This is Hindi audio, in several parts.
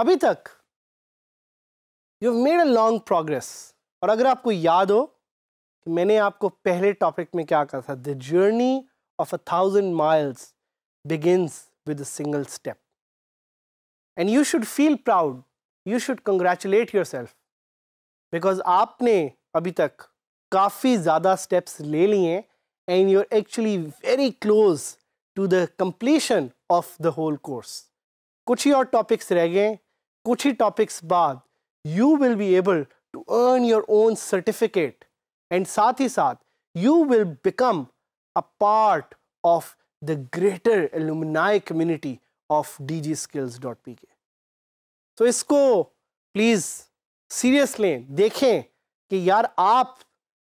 अभी तक you made a long progress और अगर आपको याद हो कि मैंने आपको पहले टॉपिक में क्या कहा था the journey of a thousand miles begins with a single step and you should feel proud you should congratulate yourself because आपने अभी तक काफ़ी ज़्यादा स्टेप्स ले लिए and you are actually very close to the completion of the whole course कुछ ही और टॉपिक्स रह गए कुछ ही टॉपिक्स बाद you will be able to earn your own certificate and साथ ही साथ you will become a part of the greater alumni community of D G skills dot P K तो इसको प्लीज़ सीरियस लें देखें कि यार आप,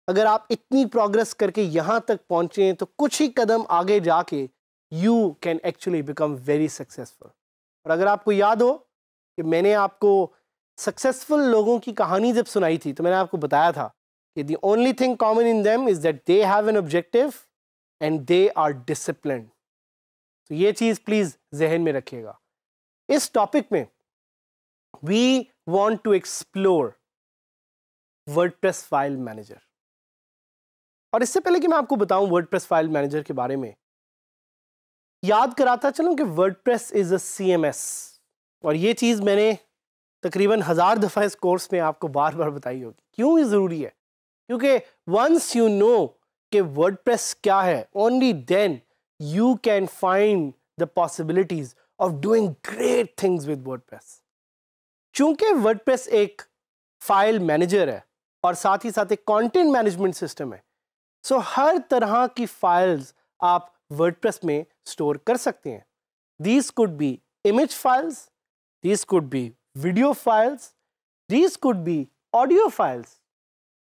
अगर आप इतनी प्रोग्रेस करके यहाँ तक पहुँचे हैं तो कुछ ही कदम आगे जाके you can actually become very successful और अगर आपको याद हो कि मैंने आपको सक्सेसफुल लोगों की कहानी जब सुनाई थी तो मैंने आपको बताया था कि the only thing common in them is that they have an objective and they are discipline तो ये चीज़ प्लीज़ जहन में रखिएगा। इस टॉपिक में we want to explore WordPress file manager और इससे पहले कि मैं आपको बताऊँ वर्ड प्रेस फ़ाइल मैनेजर के बारे में, याद कराता चलूँ कि WordPress is a CMS और ये चीज़ मैंने तकरीबन हज़ार दफ़ा इस कोर्स में आपको बार बार बताई होगी। क्यों ये ज़रूरी है? क्योंकि वंस यू नो कि वर्डप्रेस क्या है only then you can find the possibilities of doing great things with WordPress चूँकि वर्डप्रेस एक फ़ाइल मैनेजर है और साथ ही साथ एक कंटेंट मैनेजमेंट सिस्टम है सो so, हर तरह की फाइल्स आप वर्डप्रेस में स्टोर कर सकते हैं। These could be image files these could be video files these could be audio files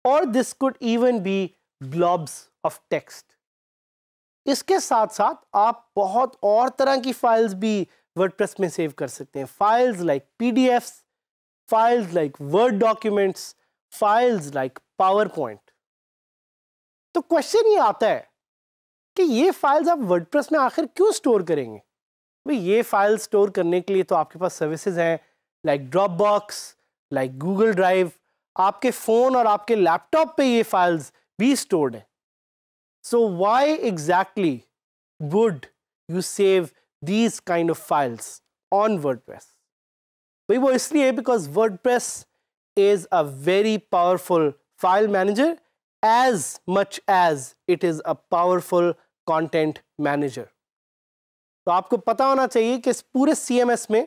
और this could even be blobs of text इसके साथ साथ आप बहुत और तरह की फाइल्स भी वर्डप्रेस में सेव कर सकते हैं। Files like PDFs files like word documents files like PowerPoint तो क्वेश्चन ये आता है कि ये फाइल्स आप वर्डप्रेस में आखिर क्यों स्टोर करेंगे? भाई, ये फ़ाइल स्टोर करने के लिए तो आपके पास सर्विसेज़ हैं like Dropbox like Google Drive आपके फ़ोन और आपके लैपटॉप पे ये फाइल्स भी स्टोर्ड हैं so why exactly would you save these kind of files on WordPress भाई, वो इसलिए because WordPress is a very powerful file manager as much as it is a powerful content manager. तो आपको पता होना चाहिए कि इस पूरे सीएमएस में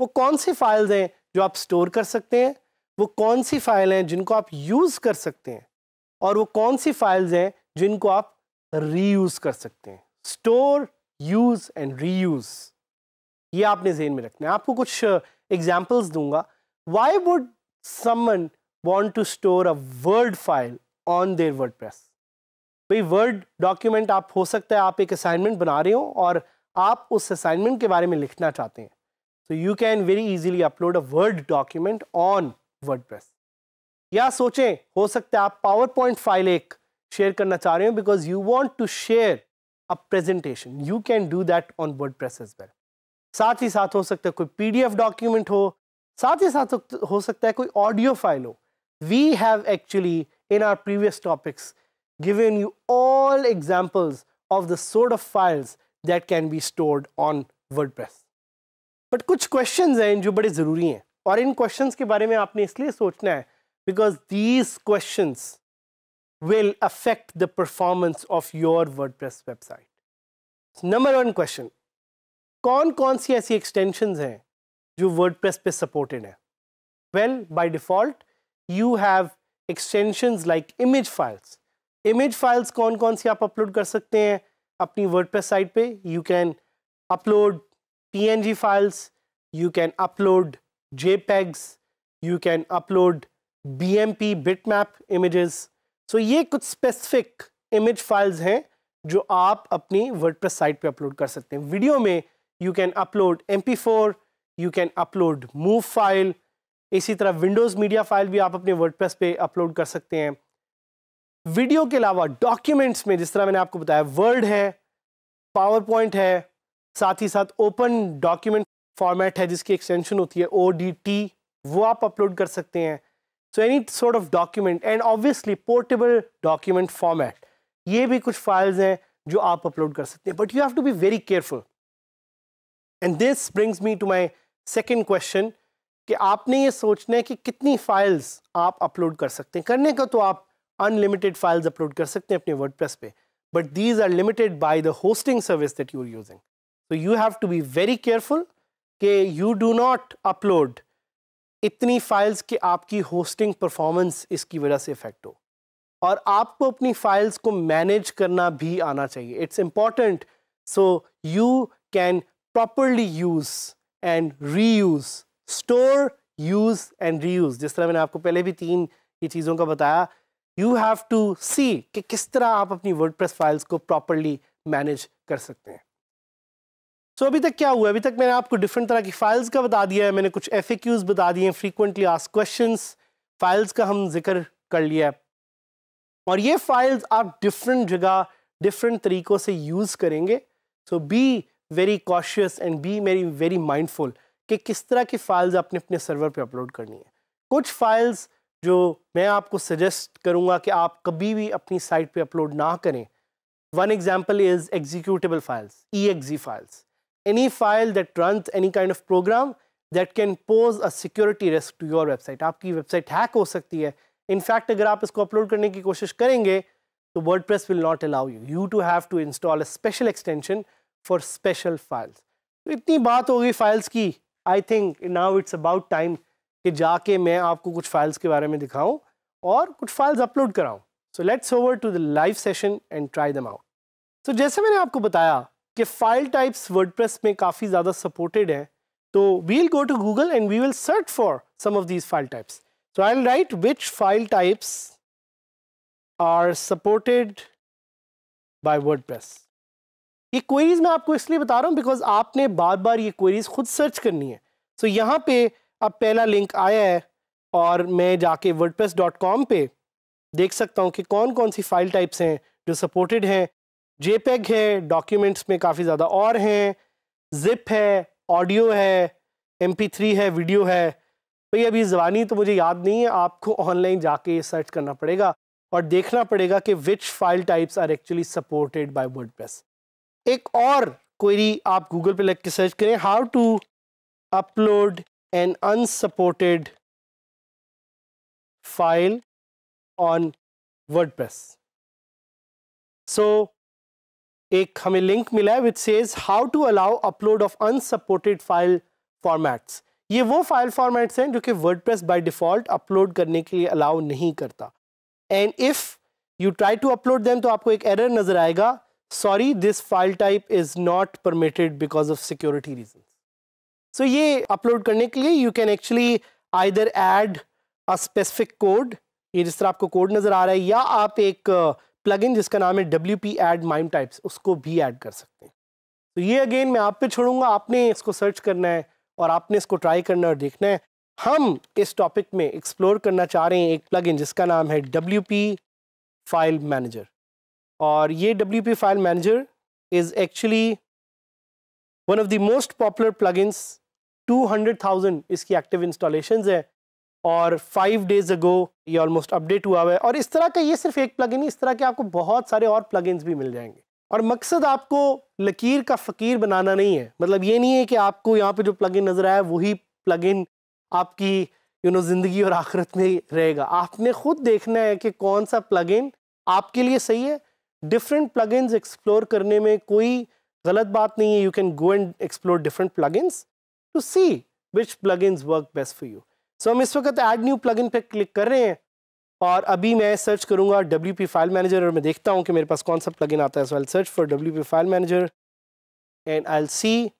वो कौन सी फाइल्स हैं जो आप स्टोर कर सकते हैं, वो कौन सी फ़ाइल हैं जिनको आप यूज़ कर सकते हैं, और वो कौन सी फाइल्स हैं जिनको आप रीयूज़ कर सकते हैं। स्टोर यूज़ एंड रीयूज़ ये आपने जेन में रखना है। आपको कुछ एग्जाम्पल्स दूँगा। Why would someone want to store a word file on on their WordPress. भाई वर्ड डॉक्यूमेंट आप, हो सकता है आप एक असाइनमेंट बना रहे हो और आप उस असाइनमेंट के बारे में लिखना चाहते हैं। तो you can very easily upload a word document on WordPress या सोचें, हो सकता है आप पावर पॉइंट फ़ाइल एक शेयर करना चाह रहे हो because you want to share a presentation you can do that on WordPress as well साथ ही साथ हो सकता है कोई पीडीएफ डॉक्यूमेंट हो, साथ ही साथ हो सकता है कोई ऑडियो फ़ाइल हो। We have actually in our previous topics given you all examples of the sort of files that can be stored on WordPress. But कुछ questions हैं जो बड़े ज़रूरी हैं और इन questions के बारे में आपने इसलिए सोचना है because these questions will affect the performance of your WordPress website. Number one question, कौन कौन सी ऐसी extensions हैं जो WordPress पे supported हैं? Well, by default, you have extensions like image files. Image files कौन कौन सी आप अपलोड कर सकते हैं अपनी वर्ड प्रेस साइट पर you can upload P N G files you can upload JPEGs you can upload B M P bitmap image so ये कुछ स्पेसिफिक इमेज फाइल्स हैं जो आप अपनी वर्ड प्रेस साइट पर अपलोड कर सकते हैं। वीडियो में you can upload M P four you can upload move file इसी तरह विंडोज़ मीडिया फ़ाइल भी आप अपने वर्ड प्रेस पर अपलोड कर सकते हैं। वीडियो के अलावा डॉक्यूमेंट्स में, जिस तरह मैंने आपको बताया, वर्ड है पावर पॉइंट है, साथ ही साथ ओपन डॉक्यूमेंट फॉर्मेट है, जिसकी एक्सटेंशन होती है ओडीटी वो आप अपलोड कर सकते हैं। So any sort of document and obviously portable document format ये भी कुछ फाइल्स हैं जो आप अपलोड कर सकते हैं। But you have to be very careful and this brings me to my second question कि आपने ये सोचना है कि कितनी फाइल्स आप अपलोड कर सकते हैं। करने का तो आप अनलिमिटेड फाइल्स अपलोड कर सकते हैं अपने वर्ड पे but these are limited by the hosting service that you are using so you have to be very careful कि you do not upload इतनी फाइल्स कि आपकी होस्टिंग परफॉर्मेंस इसकी वजह से इफ़ेक्ट हो। और आपको अपनी फाइल्स को मैनेज करना भी आना चाहिए। It's important so you can properly use and reuse store use and reuse जिस तरह मैंने आपको पहले भी तीन ये चीज़ों का बताया यू हैव टू सी कि किस तरह आप अपनी वर्डप्रेस फाइल्स को प्रॉपरली मैनेज कर सकते हैं। सो so, अभी तक क्या हुआ? अभी तक मैंने आपको डिफरेंट तरह की फाइल्स का बता दिया है। मैंने कुछ एफ़ बता दिए हैं। फ्रीक्वेंटली आस्क क्वेश्चन फाइल्स का हम ज़िक्र कर लिया है। और ये फाइल्स आप डिफरेंट जगह डिफरेंट तरीक़ों से यूज़ करेंगे। So be very cautious and be very very mindful कि किस तरह की फाइल्स आपने अपने सर्वर पे अपलोड करनी है। कुछ फाइल्स जो मैं आपको सजेस्ट करूँगा कि आप कभी भी अपनी साइट पर अपलोड ना करें। One example is executable files e exe files any file that run any kind of program that can pose a security risk to your website आपकी वेबसाइट हैक हो सकती है। इनफैक्ट अगर आप इसको अपलोड करने की कोशिश करेंगे तो WordPress will not allow you you to have to install a special extension for special files इतनी बात हो गई फाइल्स की। I think now it's about time कि जाके मैं आपको कुछ फाइल्स के बारे में दिखाऊँ और कुछ files upload कराऊं। So let's over to the live session and try them out so जैसे मैंने आपको बताया कि फ़ाइल टाइप्स वर्डप्रेस में काफ़ी ज़्यादा सपोर्टेड है तो we'll go to Google and we will search for some of these file types so I write which file types are supported by WordPress ये क्वेरीज मैं आपको इसलिए बता रहा हूँ बिकॉज़ आपने बार बार ये क्वेरीज खुद सर्च करनी है। सो so, यहाँ पे अब पहला लिंक आया है और मैं जाके वर्डप्रेस डॉट कॉम पे देख सकता हूँ कि कौन कौन सी फ़ाइल टाइप्स हैं जो सपोर्टेड हैं। जेपेग है डॉक्यूमेंट्स में काफ़ी ज़्यादा और हैं। जिप है ऑडियो है एम है वीडियो है। भाई, अभी ज़बानी तो मुझे याद नहीं है, आपको ऑनलाइन जाके सर्च करना पड़ेगा और देखना पड़ेगा कि which file types are actually supported by WordPress एक और क्वेरी आप गूगल पे लग के सर्च करें how to upload an unsupported file on WordPress so एक हमें लिंक मिला है which says how to allow upload of unsupported file formats ये वो फ़ाइल फॉर्मेट्स हैं जो कि वर्डप्रेस बाय डिफ़ॉल्ट अपलोड करने के लिए अलाउ नहीं करता. And if you try to upload them तो आपको एक एरर नज़र आएगा. Sorry this file type is not permitted because of security reason so ये अपलोड करने के लिए you can actually either add a specific code ये जिस तरह आपको कोड नज़र आ रहा है या आप एक uh, प्लगइन जिसका नाम है W P add mime types उसको भी ऐड कर सकते हैं। तो ये अगेन मैं आप पे छोड़ूँगा आपने इसको सर्च करना है और आपने इसको ट्राई करना और देखना है। हम इस टॉपिक में एक्सप्लोर करना चाह रहे हैं एक प्लगइन जिसका नाम है डब्ल्यू पी फ़ाइल मैनेजर और ये W P file manager is actually one of the most popular plugins 200,000 इसकी एक्टिव इंस्टॉलेशंस है और फाइव डेज़ अगो ये ऑलमोस्ट अपडेट हुआ हुआ है। और इस तरह का ये सिर्फ़ एक प्लगइन इस तरह के आपको बहुत सारे और प्लगइन्स भी मिल जाएँगे। और मकसद आपको लकीर का फ़कीर बनाना नहीं है। मतलब ये नहीं है कि आपको यहाँ पे जो प्लगइन नज़र आया वही प्लगइन आपकी यू नो ज़िंदगी और आखिरत में रहेगा। आपने खुद देखना है कि कौन सा प्लगइन आपके लिए सही है। डिफरेंट प्लगइन्स एक्सप्लोर करने में कोई गलत बात नहीं है। You can go and explore different plugins to see which plugins work best for you so हम इस वक्त ऐड न्यू प्लगइन पे क्लिक कर रहे हैं और अभी मैं सर्च करूँगा डब्ल्यू पी फ़ाइल मैनेजर और मैं देखता हूँ कि मेरे पास कौन सा प्लगइन आता है। So I search for W P file manager and I see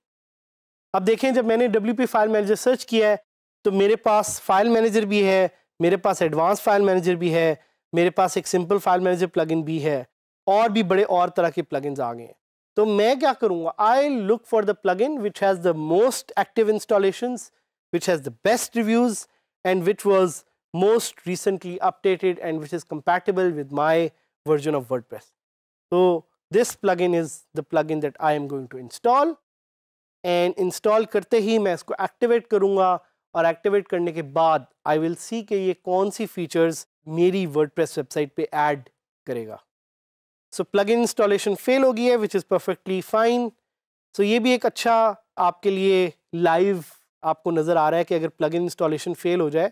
अब देखें, जब मैंने W P file manager search किया है तो मेरे पास फ़ाइल मैनेजर भी है, मेरे पास एडवांस फ़ाइल मैनेजर भी है, मेरे पास एक सिंपल फ़ाइल मैनेजर प्लगइन भी है और भी बड़े और तरह के प्लगइन्स आ गए हैं। तो मैं क्या करूँगा? I look for the plugin which has the most active installation which has the best reviews and which was most recently updated and which is compatible with my version of WordPress तो this plugin is the plugin that I am going to install and install करते ही मैं इसको एक्टिवेट करूँगा और एक्टिवेट करने के बाद आई विल सी कि ये कौन सी फीचर्स मेरी वर्ड प्रेस वेबसाइट पर एड करेगा। So plugin installation fail हो गई है which is perfectly fine so ये भी एक अच्छा आपके लिए लाइव आपको नज़र आ रहा है कि अगर प्लग इन इंस्टॉलेशन फेल हो जाए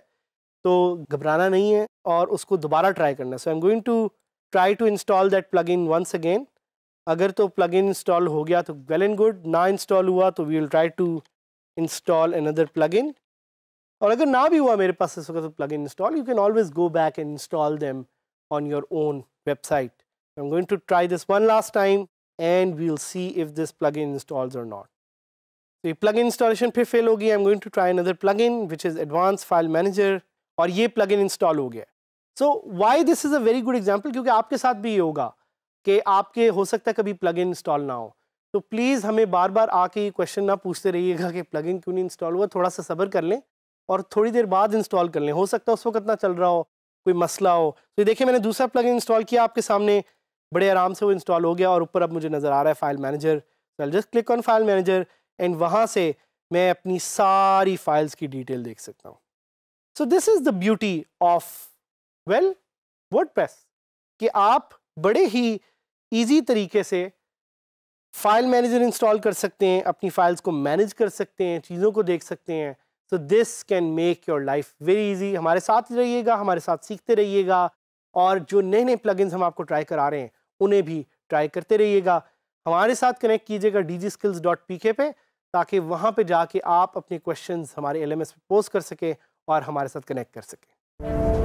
तो घबराना नहीं है और उसको दोबारा ट्राई करना so I am going to try to install that plugin once again अगर तो प्लग इन इंस्टॉल हो गया तो वेल एंड गुड ना इंस्टॉल हुआ तो we will try to install another plugin और अगर ना भी हुआ मेरे पास इस वक्त plugin install you can always go back and install them on your own website to try this one last time and we will see if this plugin installs और नॉट तो ये प्लग इन फिर फेल होगी. Going to try another plugin which is advance file manager और ये इन इंस्टॉल हो गया. So why this is a very good example क्योंकि आपके साथ भी ये होगा कि आपके, हो सकता है कभी इन इंस्टॉल ना हो. तो प्लीज़ हमें बार बार आके ये क्वेश्चन ना पूछते रहिएगा कि प्लग इन क्यों नहीं इंस्टॉल हुआ? थोड़ा सा सब्र कर लें और थोड़ी देर बाद इंस्टॉल कर लें. हो सकता है उस वक्त ना चल रहा हो, कोई मसला हो. तो देखिए, मैंने दूसरा प्लग इन इंस्टॉल किया आपके सामने. बड़े आराम से वो इंस्टॉल हो गया और ऊपर अब मुझे नज़र आ रहा है file manager just click on file manager and वहाँ से मैं अपनी सारी फाइल्स की डिटेल देख सकता हूँ। So this is the beauty of well WordPress कि आप बड़े ही ईजी तरीके से फ़ाइल मैनेजर इंस्टॉल कर सकते हैं, अपनी फाइल्स को मैनेज कर सकते हैं, चीज़ों को देख सकते हैं। So this can make your life very easy हमारे साथ रहिएगा, हमारे साथ सीखते रहिएगा और जो नए नए प्लगइन्स हम आपको ट्राई करा रहे हैं उन्हें भी ट्राई करते रहिएगा। हमारे साथ कनेक्ट कीजिएगा D G skills dot P K पे ताकि वहाँ पर जाके आप अपने क्वेश्चन हमारे एल एम एस पे पोस्ट कर सकें और हमारे साथ कनेक्ट कर सकें।